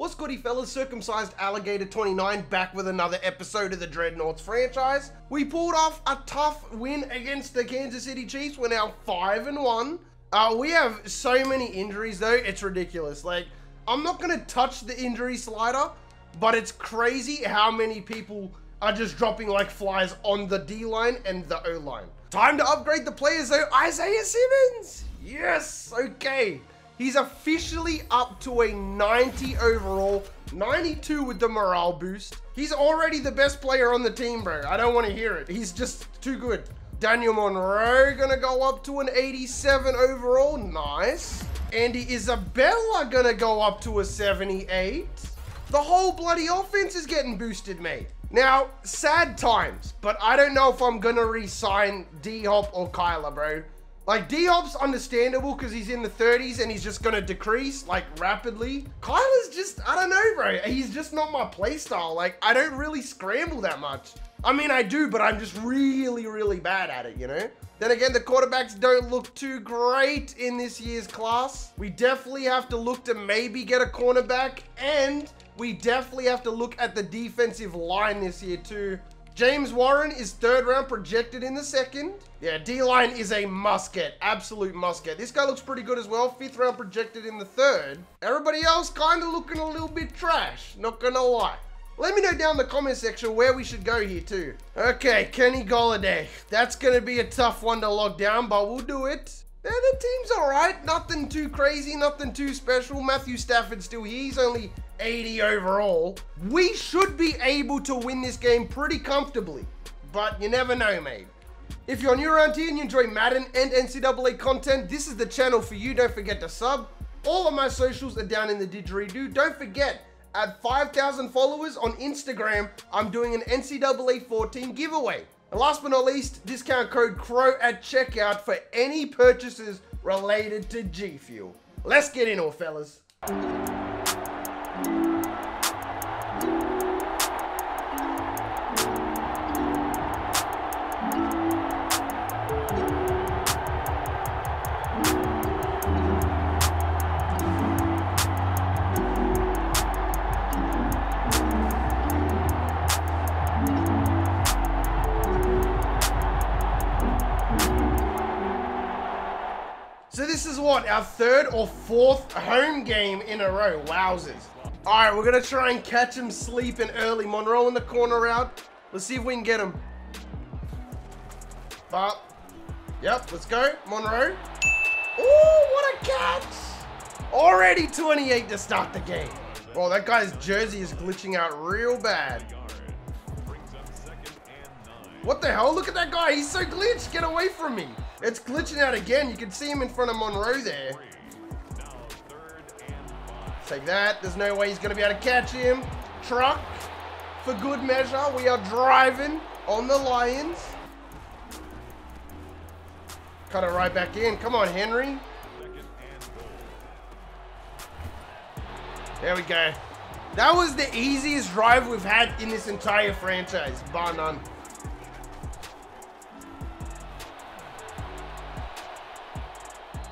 What's goody fellas, Circumcised Alligator 29 back with another episode of the Dreadnoughts franchise. We pulled off a tough win against the Kansas City Chiefs. We're now 5 and 1. Uh, we have so many injuries though, it's ridiculous. Like, I'm not gonna touch the injury slider, but it's crazy how many people are just dropping like flies on the D line and the O line. Time to upgrade the players though. Isaiah Simmons! Yes, okay. He's officially up to a 90 overall, 92 with the morale boost. He's already the best player on the team, bro. I don't want to hear it. He's just too good. Daniel Monroe gonna go up to an 87 overall. Nice. Andy Isabella gonna go up to a 78. The whole bloody offense is getting boosted, mate. Now, sad times, but I don't know if I'm gonna re-sign D-Hop or Kyler, bro. Like, D-Hop's understandable because he's in the 30s and he's just going to decrease, like, rapidly. Kyler's just, I don't know, bro. He's just not my playstyle. Like, I don't really scramble that much. I mean, I do, but I'm just really, really bad at it, you know? Then again, the quarterbacks don't look too great in this year's class. We definitely have to look to maybe get a cornerback, and we definitely have to look at the defensive line this year, too. James Warren is third round projected in the second. Yeah, D-line is a must get, absolute must get. This guy looks pretty good as well. Fifth round projected in the third. Everybody else kind of looking a little bit trash, not gonna lie. Let me know down in the comment section where we should go here too. Okay, Kenny Golladay. That's gonna be a tough one to lock down, but we'll do it. Yeah, the team's alright. Nothing too crazy, nothing too special. Matthew Stafford still here. He's only 80 overall. We should be able to win this game pretty comfortably, but you never know, mate. If you're new around here and you enjoy Madden and NCAA content, this is the channel for you. Don't forget to sub. All of my socials are down in the didgeridoo. Don't forget, at 5,000 followers on Instagram, I'm doing an NCAA 14 giveaway. And last but not least, discount code CROWE at checkout for any purchases related to G Fuel. Let's get in, all fellas. Our third or fourth home game in a row. Wowzers. All right, we're gonna try and catch him sleeping early. Monroe in the corner out. Let's see if we can get him. But, yep, let's go. Monroe. Oh, what a catch. Already 28 to start the game. Oh, that guy's jersey is glitching out real bad. What the hell? Look at that guy. He's so glitched. Get away from me. It's glitching out again. You can see him in front of Monroe there. Take that. There's no way he's going to be able to catch him. Truck. For good measure, we are driving on the Lions. Cut it right back in. Come on, Henry. There we go. That was the easiest drive we've had in this entire franchise, bar none.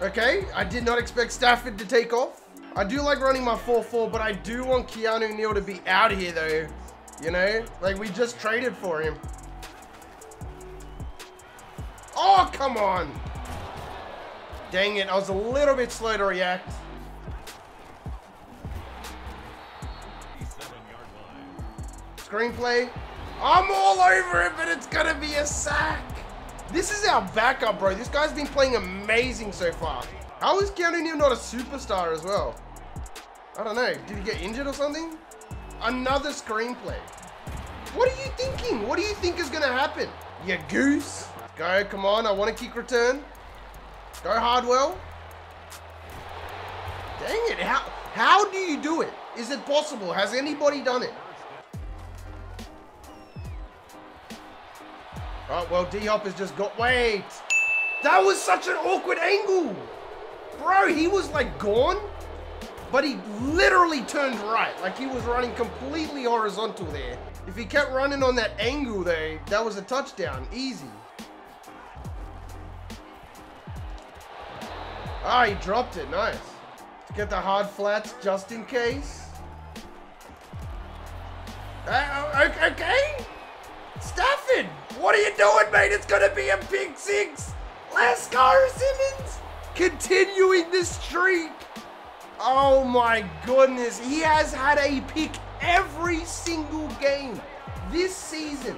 Okay, I did not expect Stafford to take off. I do like running my 4-4, but I do want Keanu Neal to be out here, though. You know? Like, we just traded for him. Oh, come on! Dang it, I was a little bit slow to react. Screenplay. I'm all over it, but it's gonna be a sack. This is our backup, bro. This guy's been playing amazing so far. How is Keanu Neal not a superstar as well? I don't know. Did he get injured or something? Another screenplay. What are you thinking? What do you think is going to happen? You goose. Go, come on. I want a kick return. Go Hardwell. Dang it. How, how do you do it? Is it possible? Has anybody done it? Oh, well, D-Hop has just got... Wait! That was such an awkward angle! Bro, he was, like, gone, but he literally turned right. Like, he was running completely horizontal there. If he kept running on that angle there, that was a touchdown. Easy. Ah, he dropped it. Nice. Get the hard flats just in case. Uh, okay. What are you doing, mate? It's going to be a big six. Let's Simmons. Continuing the streak. Oh my goodness. He has had a pick every single game this season.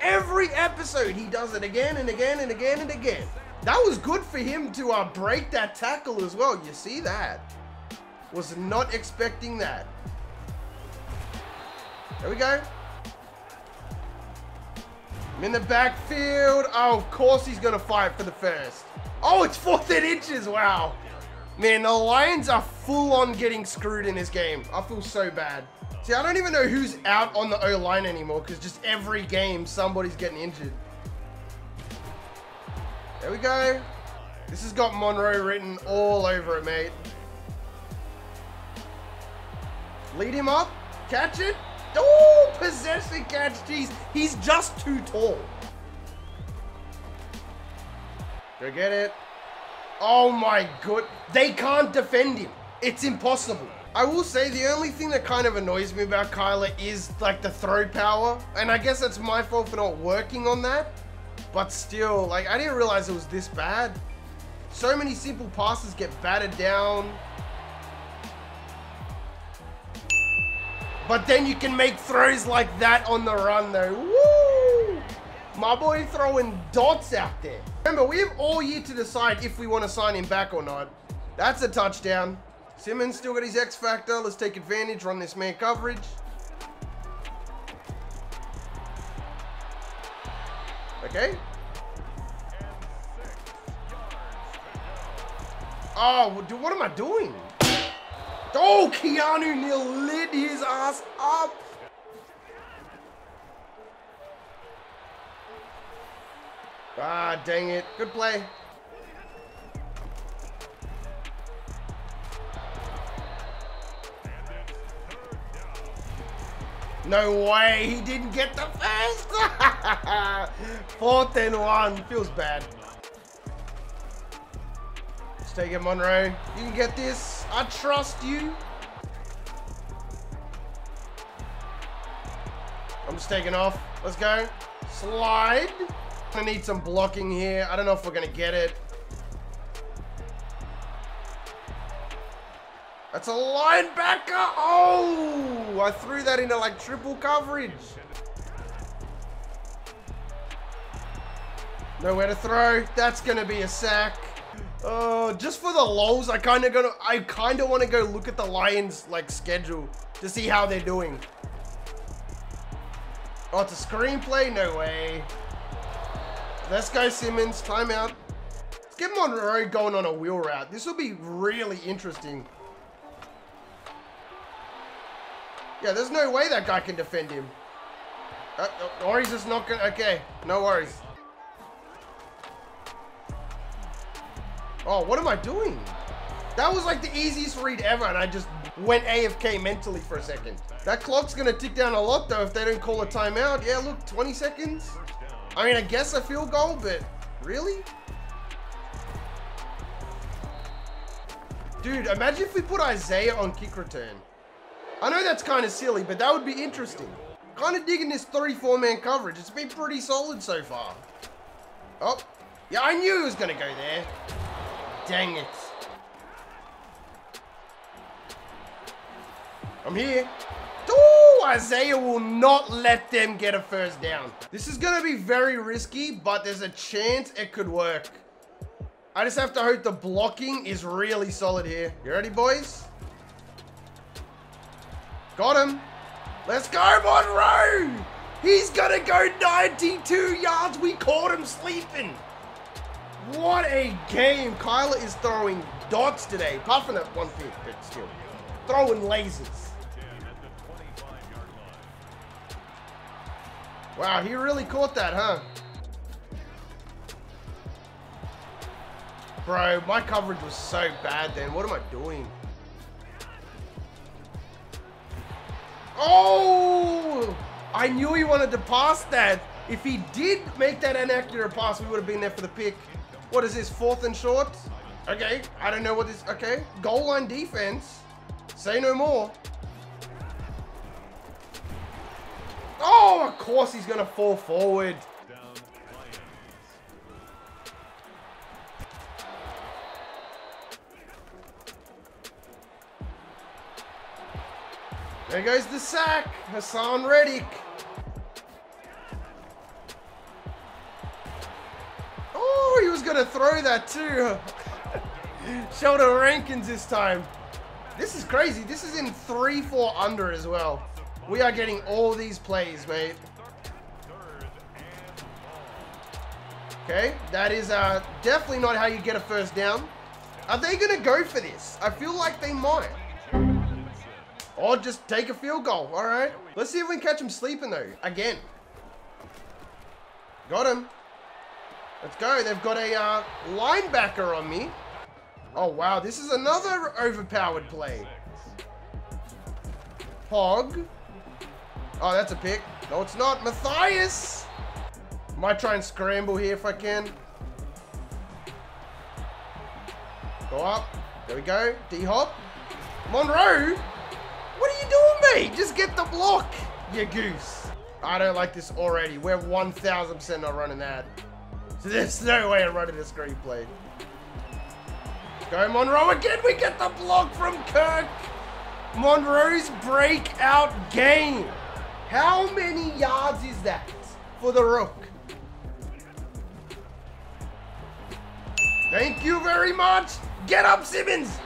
Every episode, he does it again and again and again and again. That was good for him to uh, break that tackle as well. You see that? Was not expecting that. There we go. I'm in the backfield. Oh, of course he's going to fight for the first. Oh, it's fourth and inches. Wow. Man, the Lions are full on getting screwed in this game. I feel so bad. See, I don't even know who's out on the O-line anymore because just every game somebody's getting injured. There we go. This has got Monroe written all over it, mate. Lead him up. Catch it. Oh, possession catch. Jeez, he's just too tall. Go get it. Oh my god. They can't defend him. It's impossible. I will say the only thing that kind of annoys me about Kyler is like the throw power. And I guess that's my fault for not working on that. But still, like I didn't realize it was this bad. So many simple passes get battered down. But then you can make throws like that on the run though. Woo! My boy throwing dots out there. Remember, we have all year to decide if we want to sign him back or not. That's a touchdown. Simmons still got his X factor. Let's take advantage, run this man coverage. Okay. Oh, dude, what am I doing? Oh, Keanu Neal lit his ass up. Ah, dang it. Good play. No way, he didn't get the first. Fourth and one, feels bad. Let's take it, Monroe. You can get this. I trust you. I'm just taking off. Let's go. Slide. I need some blocking here. I don't know if we're going to get it. That's a linebacker. Oh, I threw that into like triple coverage. Nowhere to throw. That's going to be a sack. Uh, just for the lols, I kind of gonna, I kind of want to go look at the Lions like schedule to see how they're doing. Oh, it's a screenplay? No way. Let's go, Simmons. Timeout. Let's get Monroe going on a wheel route. This will be really interesting. Yeah, there's no way that guy can defend him. Uh, or he's just not gonna, okay, no worries. Oh, what am I doing? That was like the easiest read ever, and I just went AFK mentally for a second. That clock's gonna tick down a lot though if they don't call a timeout. Yeah, look, 20 seconds. I mean, I guess a field goal, but really? Dude, imagine if we put Isaiah on kick return. I know that's kind of silly, but that would be interesting. Kind of digging this 3-4 man coverage. It's been pretty solid so far. Oh, yeah, I knew he was to go there. Dang it. I'm here. Ooh, Isaiah will not let them get a first down. This is going to be very risky, but there's a chance it could work. I just have to hope the blocking is really solid here. You ready, boys? Got him. Let's go, Monroe. He's to go 92 yards. We caught him sleeping. What a game. Kyler is throwing dots today. Apart from that one pick, but still. Throwing lasers. Wow, he really caught that, huh? Bro, my coverage was so bad then. What am I doing? Oh! I knew he wanted to pass that. If he did make that inaccurate pass, we would have been there for the pick. What is this, fourth and short? Okay, I don't know what this, okay. Goal line defense. Say no more. Oh, of course he's going to fall forward. There goes the sack. Haason Reddick. To throw that too. Sheldon Rankins this time. This is crazy. This is in 3-4 under as well. We are getting all these plays, mate. Okay, that is uh, definitely not how you get a first down. Are they going to go for this? I feel like they might. Or just take a field goal. All right. Let's see if we can catch him sleeping, though. Again. Got him. Let's go. They've got a uh, linebacker on me. Oh, wow. This is another overpowered play. Hog. Oh, that's a pick. No, it's not. Matthias. Might try and scramble here if I can. Go up. There we go. D-hop. Monroe. What are you doing, mate? Just get the block, you goose. I don't like this already. We're 1,000% not running that. There's no way I'm running a screenplay. Go Monroe again. We get the block from Kirk. Monroe's breakout game. How many yards is that for the Rook? Thank you very much. Get up, Simmons.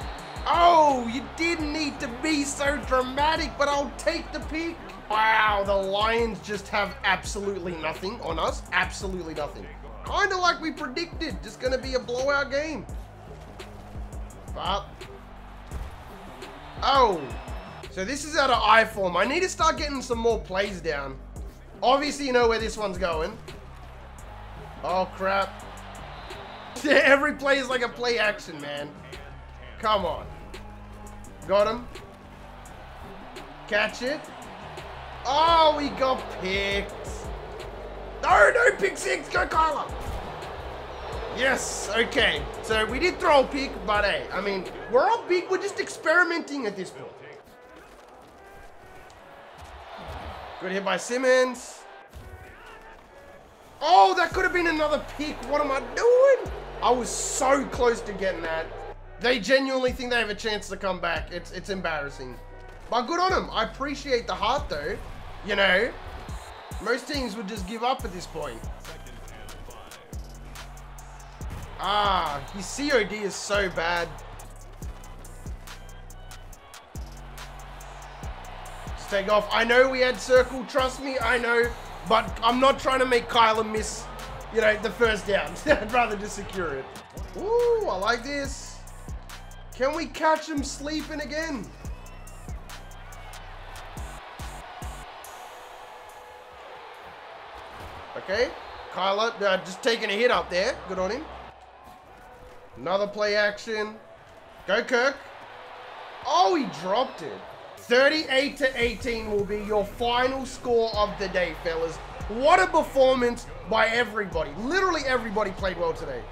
Oh, you didn't need to be so dramatic, but I'll take the pick. Wow, the Lions just have absolutely nothing on us. Absolutely nothing. Kind of like we predicted. Just going to be a blowout game. But... Oh. So this is out of I form. I need to start getting some more plays down. Obviously, you know where this one's going. Oh, crap. Every play is like a play action, man. Come on. Got him. Catch it. Oh, we got picked. No, no, pick six. Go, Kyler. Yes, okay. So we did throw a pick, but hey, I mean, we're all big. We're just experimenting at this point. Good hit by Simmons. Oh, that could have been another pick. What am I doing? I was so close to getting that. They genuinely think they have a chance to come back. It's it's embarrassing. But good on them. I appreciate the heart though. You know, most teams would just give up at this point. Ah, his COD is so bad. Just take off. I know we had circle, trust me, I know. But I'm not trying to make Kyler miss, you know, the first down. I'd rather just secure it. Ooh, I like this. Can we catch him sleeping again? Okay. Kyler uh, just taking a hit up there. Good on him. Another play action. Go, Kirk. Oh, he dropped it. 38 to 18 will be your final score of the day, fellas. What a performance by everybody. Literally everybody played well today.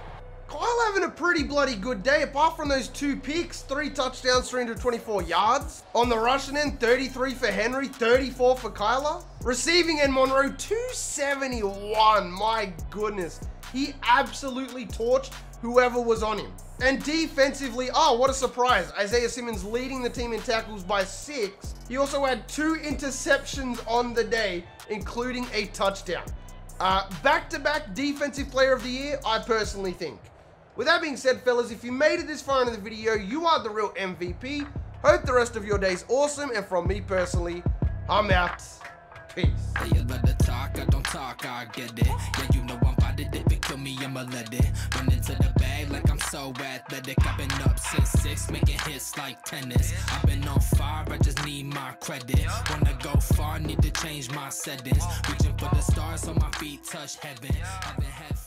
Having a pretty bloody good day, apart from those two picks, three touchdowns, 324 yards. On the rushing end, 33 for Henry, 34 for Kyler. Receiving end, Monroe, 271. My goodness. He absolutely torched whoever was on him. And defensively, oh, what a surprise. Isaiah Simmons leading the team in tackles by six. He also had two interceptions on the day, including a touchdown. Uh, back-to-back -back defensive player of the year, I personally think. With that being said, fellas, if you made it this far into the video, you are the real MVP. Hope the rest of your day is awesome, and from me personally, I'm out. Peace. you talk, I don't talk, I get it. Yeah, you know I'm it. Kill me, I'ma let it. Run into the bag like I'm so athletic. I've been up since six, making hits like tennis. I've been on fire, I just need my credit. Wanna go far, need to change my settings. Reaching for the stars so my feet touch heaven. Haven't had